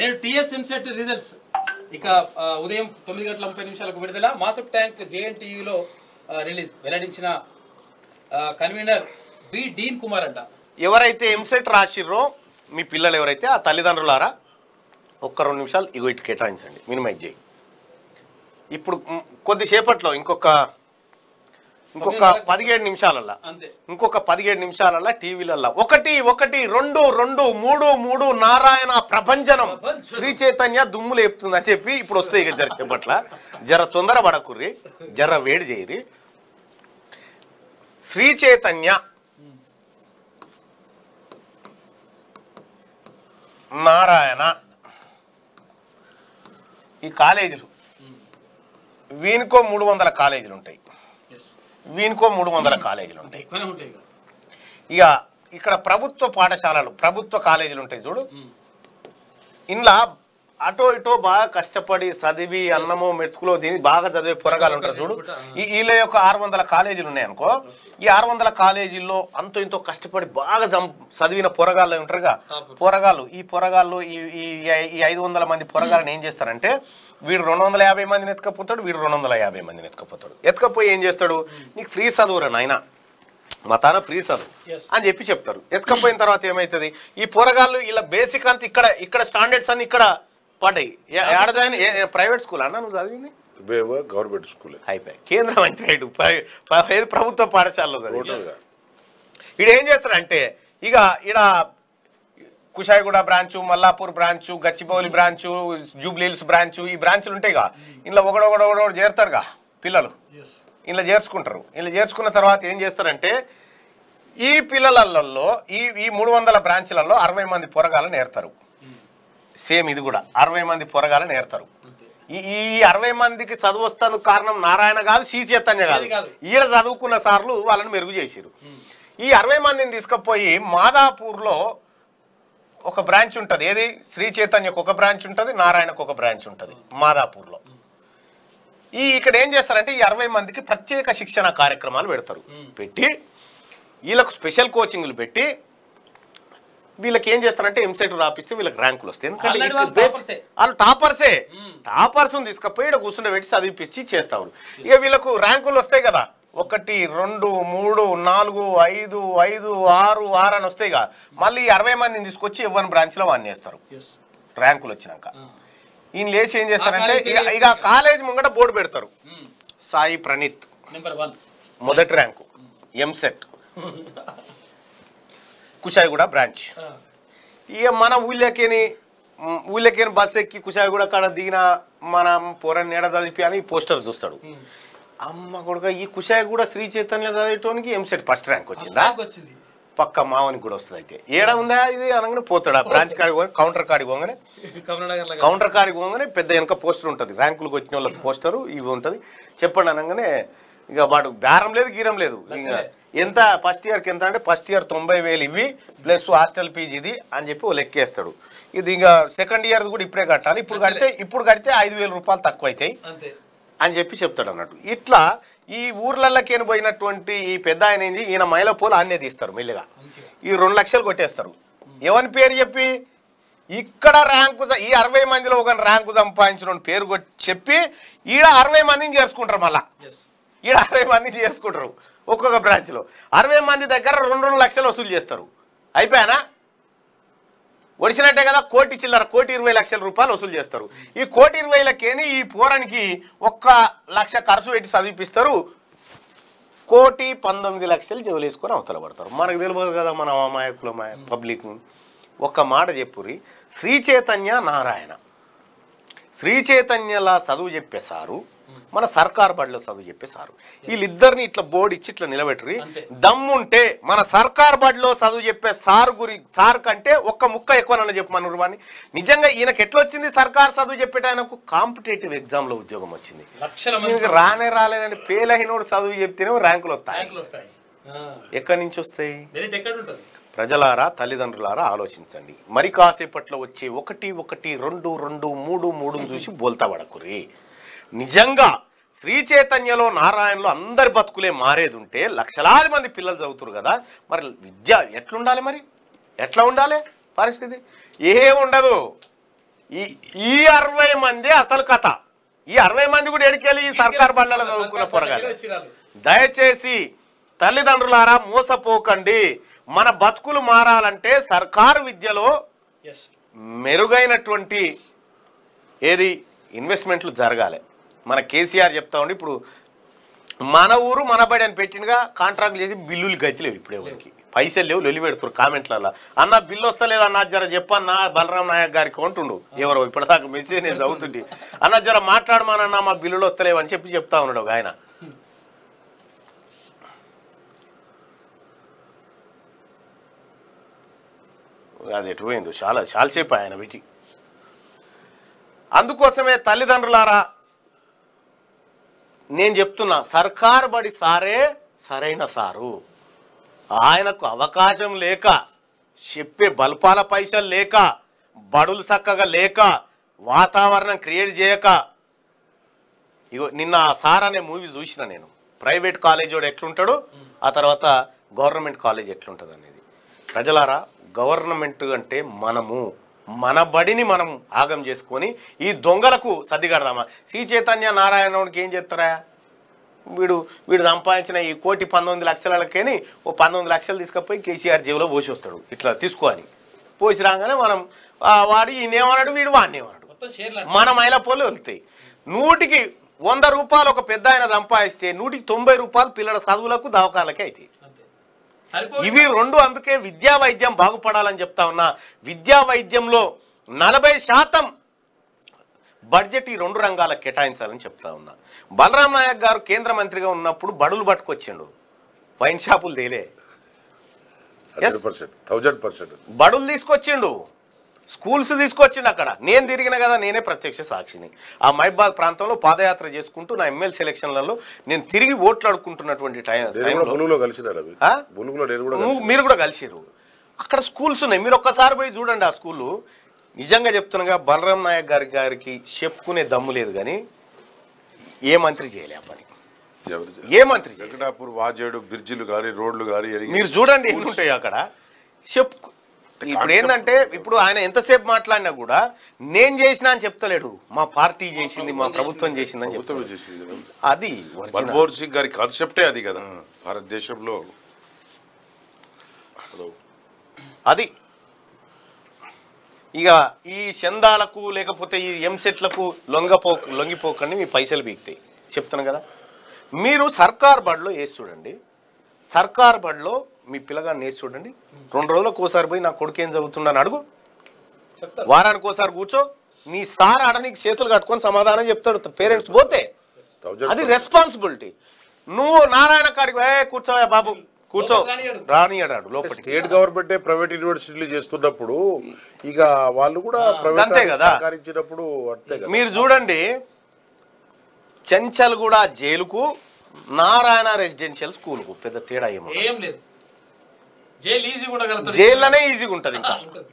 నేను TS EAMCET results. ఇక ఉదయం తొమ్మిది గంటల ముప్పై నిమిషాలకు విడుదల. మాసప్ ట్యాంక్ జేఎన్టీయూలో రిలీజ్ వెల్లడించిన కన్వీనర్ బి డీన్ కుమార్ అంట. ఎవరైతే ఎంసెట్ రాసిర్రో మీ పిల్లలు ఎవరైతే ఆ తల్లిదండ్రులారా ఒక్క రెండు నిమిషాలు ఇగో ఇటు కేటాయించండి. మినిమైజ్ చేయి. ఇప్పుడు కొద్దిసేపట్లో ఇంకొక ఇంకొక పదిహేడు నిమిషాలల్లా. ఇంకొక పదిహేడు నిమిషాలల్లా టీవీలల్లా. ఒకటి ఒకటి రెండు రెండు మూడు మూడు నారాయణ ప్రభంజనం. శ్రీ చైతన్య దుమ్ము లేపుతుంది అని చెప్పి ఇప్పుడు వస్తాయి ఇక జర సేపట్ల జర తొందర పడకుర్రి జర వేడి చేయరి శ్రీ చైతన్య. నారాయణ. ఈ కాలేజీలు. వీనికో మూడు వందల కాలేజీలు ఉంటాయి వీనికో మూడు వందల కాలేజీలు ఉంటాయి ఇక ఇక్కడ ప్రభుత్వ పాఠశాలలు ప్రభుత్వ కాలేజీలు ఉంటాయి చూడు ఇంట్లో అటో ఇటో బాగా కష్టపడి చదివి అన్నమో మెతుకులో దీని బాగా చదివే పొరగాలు ఉంటారు చూడు. ఈ వీళ్ళ యొక్క ఆరు వందల కాలేజీలు ఉన్నాయనుకో ఈ ఆరు వందల కాలేజీల్లో అంతో ఇంతో కష్టపడి బాగా చదివిన పొరగాళ్ళు ఉంటారుగా. పొరగాళ్ళు ఈ పొరగాళ్ళు ఈ ఈ ఐదు వందల మంది పొరగాళ్ళని ఏం చేస్తారంటే వీడు రెండు వందల యాభై మందిని ఎత్తుకపోతాడు వీడు రెండు వందల యాభై మందిని ఎత్తుకపోతాడు. ఎత్తుకపోయి ఏం చేస్తాడు? నీకు ఫ్రీ చదువురా నాయన. మా తాన ఫ్రీ చదువు. అని చెప్పి చెప్తారు. ఎత్తుకపోయిన తర్వాత ఏమవుతుంది ఈ పోరగాళ్ళు ఇలా బేసిక్ అంతా ఇక్కడ ఇక్కడ స్టాండర్డ్స్ అన్ని ఇక్కడ పడ్డాయి ప్రైవేట్ స్కూల్ అన్న నువ్వు చదివింది? గవర్నమెంట్ స్కూలే. అయిపోయి కేంద్ర మంత్రి అయ్యాడు. ఏది ప్రభుత్వ పాఠశాలలో ఈడ ఏం చేస్తారంటే ఇక ఈడ Kushaiguda branch Mallapur branch Gachibowli branch Jubilee Hills branch ఈ బ్రాంచులు ఉంటాయిగా ఇంట్లో ఒకడొకడొకడొకడు చేరుతారుగా పిల్లలు. ఇలా చేర్చుకుంటారు. ఇలా చేర్చుకున్న తర్వాత ఏం చేస్తారంటే ఈ పిల్లలలో ఈ ఈ మూడు వందల బ్రాంచ్లలో అరవై మంది పొరగాలను నేర్తారు. సేమ్ ఇది కూడా. అరవై మంది పొరగాలను నేర్తారు ఈ అరవై మందికి చదువు వస్తానికి కారణం నారాయణ కాదు శ్రీ చైతన్య కాదు. ఈడ చదువుకున్న సార్లు వాళ్ళని మెరుగు చేసిరు ఈ అరవై మందిని తీసుకుపోయి మాదాపూర్లో ఒక బ్రాంచ్ ఉంటుంది. ఏది? శ్రీ చైతన్యకు ఒక బ్రాంచ్ ఉంటుంది నారాయణకు ఒక బ్రాంచ్ ఉంటుంది మాదాపూర్లో. ఈ ఇక్కడ ఏం చేస్తారంటే ఈ అరవై మందికి ప్రత్యేక శిక్షణ కార్యక్రమాలు పెడతారు. పెట్టి వీళ్ళకు స్పెషల్ కోచింగ్లు పెట్టి వీళ్ళకి ఏం చేస్తారంటే ఎంసెట్ రాపిస్తే వీళ్ళకి ర్యాంకులు వస్తాయి. ఎందుకంటే వాళ్ళు టాపర్సే టాపర్స్ తీసుకపోయి ఇక్కడ కూర్చుండే పెట్టి చదివిపించి చేస్తారు ఇక వీళ్ళకు ర్యాంకులు వస్తాయి కదా. ఒకటి రెండు మూడు నాలుగు ఐదు ఐదు ఆరు ఆరు అని వస్తాయి కదా. మళ్ళీ అరవై మందిని తీసుకొచ్చి ఇవ్వని బ్రాంచ్లో వాడిని చేస్తారు ర్యాంకులు వచ్చినాక. ఈయన లేచి ఏం చేస్తారంటే ఇక ఇక కాలేజ్ ముంగట బోర్డు పెడతారు. సాయి ప్రణీత్. మొదటి ర్యాంకు ఎంసెట్ కుషాయిగూడ బ్రాంచ్. ఇక మన ఊళ్ళకేని ఊళ్ళకేని బస్ ఎక్కి కుషాయిగూడ కాడ దిగిన మన పోరని నీడ చదివి అని పోస్టర్ చూస్తాడు. అమ్మ కొడుక ఈ కుషాయిగూడ శ్రీ చైతన్య చదివేటోనికి ఎంసెట్ ఫస్ట్ ర్యాంక్ వచ్చిందా? పక్క మావనికి కూడా వస్తుంది అయితే ఏడ ఉందా ఇది అనగానే పోతాడు? ఆ బ్రాంచ్ కాడికి పోయి కౌంటర్ కాడికి పోగానే కౌంటర్ కాడికి పోగానే పెద్ద వెనక పోస్టర్ ఉంటుంది. ర్యాంకులకు వచ్చిన వాళ్ళకి పోస్టరు ఇవి ఉంటుంది. చెప్పండి అనగానే ఇక వాడు బేరం లేదు గీరం లేదు. ఇంకా ఎంత ఫస్ట్ ఇయర్కి ఎంత అంటే ఫస్ట్ ఇయర్ తొంభై వేలు ఇవి ప్లస్ హాస్టల్ ఫీజు ఇది అని చెప్పి వాళ్ళు ఎక్కేస్తాడు ఇది ఇంకా సెకండ్ ఇయర్ కూడా ఇప్పుడే కట్టాలి. ఇప్పుడు కడితే ఇప్పుడు కడితే ఐదు వేల రూపాయలు తక్కువ అవుతాయి అని చెప్పి చెప్తాడు అన్నట్టు. ఇట్లా ఈ ఊర్లలోకి పోయినటువంటి ఈ పెద్ద ఆయన ఈయన మైలపోలు ఆన్నే తీస్తారు మెల్లిగా. ఈ రెండు లక్షలు కొట్టేస్తారు. ఎవరి పేరు చెప్పి? ఇక్కడ ర్యాంకు ఈ అరవై మందిలో ఒక ర్యాంకు సంపాదించిన పేరు చెప్పి ఈడ అరవై మందిని చేర్చుకుంటారు మళ్ళా. ఈడ అరవై మంది చేసుకుంటారు ఒక్కొక్క బ్రాంచ్లో అరవై మంది దగ్గర రెండు రెండు లక్షలు వసూలు చేస్తారు. అయిపోయానా? ఒడిచినట్టే కదా కోటి చిల్లర కోటి ఇరవై లక్షల రూపాయలు వసూలు చేస్తారు. ఈ కోటి ఇరవైలకేని ఈ పోరానికి ఒక్క లక్ష ఖర్చు పెట్టి చదివిపిస్తారు. కోటి పంతొమ్మిది లక్షలు జోలేసుకొని అవతల పడతారు. మనకు తెలియదు కదా మన అమాయకుల పబ్లిక్. ఒక్క మాట చెప్పుర్రి శ్రీ చైతన్య నారాయణ. శ్రీ చైతన్యలా చదువు చెప్పే సారు మన సర్కార్ బడిలో చదువు చెప్పే సారు వీళ్ళిద్దరిని ఇట్లా బోర్డు ఇచ్చి ఇట్లా నిలబెట్టరి అంతే. దమ్ముంటే మన సర్కార్ బడిలో చదువు చెప్పే సార్ గురి సార్ కంటే ఒక్క ముక్క ఎక్కువ నన్ను చెప్పు మన వాడిని నిజంగా ఈయనకి ఎట్లా వచ్చింది సర్కార్ చదువు చెప్పేట ఆయనకు? కాంపిటేటివ్ ఎగ్జామ్లో ఉద్యోగం వచ్చింది. ఈయనకి రానే రాలేదండి. అయినోడు చదువు చెప్తేనే ర్యాంకులు వస్తాయి. ఎక్కడి నుంచి వస్తాయి? ప్రజలారా తల్లిదండ్రులారా ఆలోచించండి. మరి కాసేపట్లో వచ్చే ఒకటి ఒకటి రెండు రెండు మూడు మూడును చూసి బోల్తా పడకురి నిజంగా శ్రీ చైతన్యలో నారాయణలో అందరి బతుకులే మారేది ఉంటే లక్షలాది మంది పిల్లలు చదువుతారు కదా. మరి విద్య ఎట్లుండాలి మరి? ఎట్లా ఉండాలి పరిస్థితి? ఏ ఉండదు. ఈ ఈ అరవై మంది అసలు కథ. ఈ అరవై మంది కూడా ఎడికెళ్ళి ఈ సర్కార్ బళ్ళలో చదువుకున్న పొరగాలి. దయచేసి తల్లిదండ్రులారా మోసపోకండి. మన బతుకులు మారాలంటే సర్కారు విద్యలో. మెరుగైనటువంటి ఏది ఇన్వెస్ట్మెంట్లు జరగాలి. మన కేసీఆర్ చెప్తా ఉండి ఇప్పుడు మన ఊరు మన బడి అని పెట్టినగా కాంట్రాక్ట్ చేసి బిల్లులు గతిలేవు ఇప్పుడు ఎవరికి పైసలు లేవు లొలి పెడుతున్నారు కామెంట్లలో అన్న బిల్లు వస్తలేదు అన్న జర చెప్పన్న బలరాం నాయక్ గారికి అంటుండు. ఎవరో ఇప్పటిదాకా మెసేజ్ నేను చదువుతుంటే. అన్న జర మాట్లాడమానన్న మా బిల్లులు వస్తలేవు అని చెప్పి చెప్తా ఉన్నాడు ఒక ఆయన. అది ఎటు పోయిందో? చాలా చాలాసేపు ఆయన పెట్టి అందుకోసమే తల్లిదండ్రులారా నేను చెప్తున్నా సర్కార్ బడి సారే సరైన సారు. ఆయనకు అవకాశం లేక చెప్పే బల్పాల పైసలు లేక బడులు చక్కగా లేక వాతావరణం క్రియేట్ చేయక. ఇగో నిన్న సార్ అనే మూవీ చూసిన నేను. ప్రైవేట్ కాలేజ్ వాడు ఎట్లుంటాడు ఆ తర్వాత గవర్నమెంట్ కాలేజ్ ఎట్లుంటుంది అనేది ప్రజలారా గవర్నమెంట్ అంటే మనము. మన బడిని మనం ఆగం చేసుకొని ఈ దొంగలకు సర్దిగడదామా? శ్రీ చైతన్య నారాయణుడికి ఏం చెప్తారా? వీడు వీడు సంపాదించిన ఈ కోటి పంతొమ్మిది లక్షలకేని ఓ పంతొమ్మిది లక్షలు తీసుకుపోయి కేసీఆర్ జేబులో పోసి వస్తాడు. ఇట్లా తీసుకో అని పోసి రాగానే మనం ఆ, వాడు ఈయనేమన్నాడు వీడు వాడినేమన్నాడు. మన మైల పోలు వెళ్తాయి. నూటికి వంద రూపాయలు ఒక పెద్ద ఆయన సంపాదిస్తే నూటికి తొంభై రూపాయలు పిల్లల చదువులకు దవాఖానకే అవుతాయి. ఇవి రెండు అందుకే విద్యా వైద్యం బాగుపడాలని చెప్తా ఉన్నా. విద్యా వైద్యంలో నలభై శాతం బడ్జెట్ ఈ రెండు రంగాలకు కేటాయించాలని చెప్తా ఉన్నా. బలరాం నాయక్ గారు కేంద్ర మంత్రిగా ఉన్నప్పుడు బడులు పట్టుకొచ్చిండు. వైన్ షాపులు తేలే. Hundred percent thousand percent. బడులు తీసుకొచ్చిండు. స్కూల్స్ తీసుకొచ్చిండు అక్కడ. నేను తిరిగిన కదా నేనే ప్రత్యక్ష సాక్షిని. ఆ మైబాద్ ప్రాంతంలో పాదయాత్ర చేసుకుంటూ నా ఎమ్మెల్సీ ఎలక్షన్లలో నేను తిరిగి ఓట్లు అడుక్కుంటున్నటువంటి టైం నేను కూడా టైంలో ములుగులో కలిసినారు అవి ఆ? ములుగులో నేను కూడా నువ్వు- కలిసి మీరు కూడా కలిసిరు అక్కడ స్కూల్స్ ఉన్నాయి. మీరు ఒక్కసారి పోయి చూడండి ఆ స్కూల్. నిజంగా చెప్తున్నాగా బలరాం నాయక్ గారి గారికి చెప్పుకునే దమ్ము లేదు కానీ ఏ మంత్రి చేయలే ఆ పని ఏ మంత్రి వెంకటాపూర్ వాజేడు బ్రిడ్జిలు కానీ రోడ్లు కానీ మీరు చూడండి ఎన్ని ఉంటాయి అక్కడ. చెప్పు ఇప్పుడు ఏంటంటే ఇప్పుడు ఆయన ఎంతసేపు మాట్లాడినా కూడా నేను చేసిన అని చెప్తలేడు. మా పార్టీ చేసింది మా ప్రభుత్వం చేసింది. అని చెప్తాడు. అది. మన్మోహన్ సింగ్ గారి కాన్సెప్టే అది కదా. భారతదేశంలో. అది. ఇక ఈ చందాలకు లేకపోతే ఈ ఎంసెట్లకు లొంగపో లొంగిపోకండి మీ పైసలు బీక్తాయి చెప్తాను కదా. మీరు సర్కార్ బడిలో వేసి చూడండి. సర్కార్ బడిలో మీ పిల్లగాన్ని వేసి చూడండి. రెండు రోజులకు ఒకసారి పోయి నా కొడుకు ఏం చదువుతుండని అడుగు. వారానికి ఒకసారి కూర్చో. నీ సార్ ఆడ నీకు చేతులు కట్టుకొని సమాధానం చెప్తాడు. పేరెంట్స్ పోతే. అది రెస్పాన్సిబిలిటీ నువ్వు నారాయణ కాడికి ఏ కూర్చోవా బాబు కూర్చో. రానియ్యడు. రానియడాడు లోపలికి. స్టేట్ గవర్నమెంటే ప్రైవేట్ యూనివర్సిటీలు చేస్తున్నప్పుడు ఇక వాళ్ళు కూడా ప్రైవేట్ అంతే కదా. మీరు చూడండి చెంచల్గూడ జైలుకు నారాయణ రెసిడెన్షియల్ స్కూల్కు పెద్ద తేడా ఏమో. ఏం లేదు. జైలు ఈజీ ఉండగలుగుతాడు. జైల్లోనే ఈజీగా ఉంటుంది ఇంకా. ఉంటుంది.